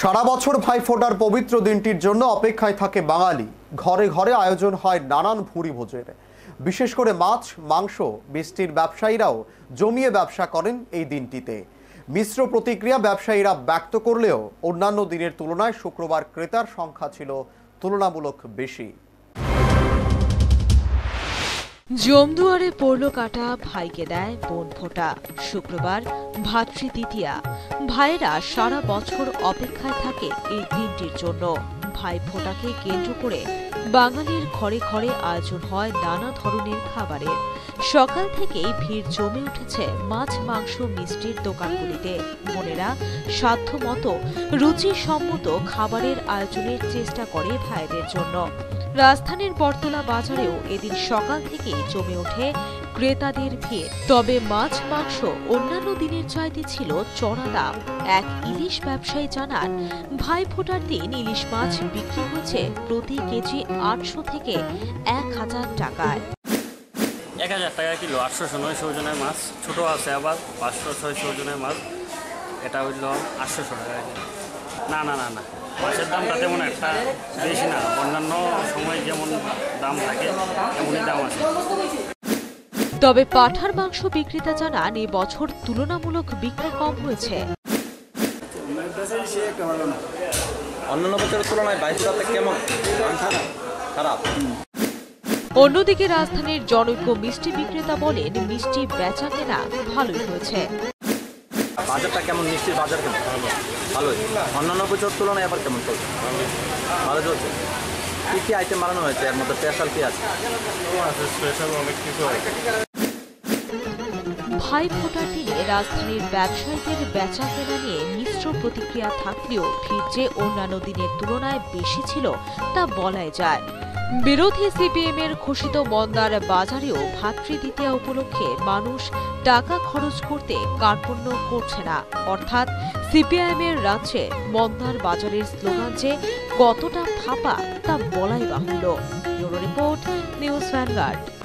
সারা বছর ভাইফোঁটার পবিত্র দিনটির জন্য অপেক্ষায় থাকে বাঙালি। ঘরে ঘরে আয়োজন হয় নানান ভুঁড়ি ভোজের। বিশেষ করে মাছ, মাংস, মিষ্টির ব্যবসায়ীরাও জমিয়ে ব্যবসা করেন এই দিনটিতে। মিশ্র প্রতিক্রিয়া ব্যবসায়ীরা ব্যক্ত করলেও অন্যান্য দিনের তুলনায় শুক্রবার ক্রেতার সংখ্যা ছিল তুলনামূলক বেশি। জমদুয়ারে পড়ল কাটা, ভাইকে দেয় বোন ফোঁটা। শুক্রবার ভাতৃ তৃতীয়া ভাইয়েরা সারা বছর অপেক্ষায় থাকে এই দিনটির জন্য। ভাই ফোঁটাকে কেন্দ্র করে বাঙালির ঘরে ঘরে আয়োজন হয় নানা ধরনের খাবারের সকাল থেকেই ভিড় জমে উঠেছে মাছ, মাংস, মিষ্টির দোকানগুলিতে। বোনেরা সাধ্যমতো রুচিসম্মত খাবারের আয়োজনের চেষ্টা করে ভাইদের জন্য। রাজধানীর বটতলা বাজারেও এদিন সকাল থেকে জমে ওঠে ক্রেতাদের ভিড়। তবে মাছ, মাংস অন্যান্য দিনের চাইতে ছিল চড়া দাম। এক ইলিশ ব্যবসায়ী জানান, ভাই ফোটার দিন ইলিশ মাছ বিক্রি হচ্ছে প্রতি কেজি আটশো থেকে এক হাজার টাকায়। এক হাজার টাকা কিলো আটশোশো নয়শো ওজনের মাছ, ছোটো আছে আবার পাঁচশো ছয়শো ওজনের মাছ। এটা হইল আটশোশো টাকা না না না না। মাছের দামটা তেমন একটা বেশি না। অন্যান্য সময় যেমন দাম থাকে তেমনই দাম আছে। তবে পাঠার মাংস বিক্রেতা জানান এ বছর তুলনামূলক বিক্রি কম হয়েছে। অন্যান্য বছরের তুলনায় বাইশটাতে কেমন? খারাপ। অন্যদিকে রাজধানীর জনৈক মিষ্টি বিক্রেতা বলেন মিষ্টি বেচা কেনা ভালোই হয়েছে। বাজারটা কেমন? মিষ্টির বাজার কেমন? ভালোই। অন্যান্য বছর তুলনায় আবার কেমন চলছে? ভালো। চলছে? কী কী আইটেম বানানো হয়েছে? এর মধ্যে স্পেশাল কী আছে? স্পেশাল অনেক কিছু আছে। ভাই ফোটার দিনে রাজধানীর ব্যবসায়ীদের বেচা কেনা নিয়ে মিশ্র প্রতিক্রিয়া থাকলেও ভিড় যে অন্যান্য দিনের তুলনায় বেশি ছিল তা বলাই যায়। বিরোধী সিপিএম এর ঘোষিত মন্দার বাজারেও ভাতৃদ্বিতীয়া উপলক্ষে মানুষ টাকা খরচ করতে কার্পণ্য করছে না। অর্থাৎ সিপিআইএম এর রাজ্যে মন্দার বাজারের স্লোগান যে কতটা ফাঁপা তা বলাই বাহুল্য। Report, news Vanguard.